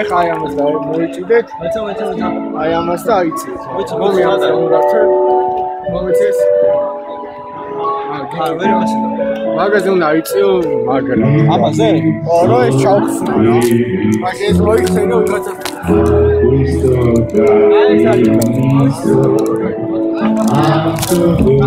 ეხა აი ამას და მოიჭიდეთ მეცა მეცა მეცა აი ამას და აიციეთ მოიცა, მომი ამას და- უნდათ მომიცეს ხარ ვერ მასინა მაგაზე უნდა აიწიო მაგრა ამაზე? ორო ეს ჩავხსნა რა? მაგ ეს მოიხსენო უკაცა cammino, a tuo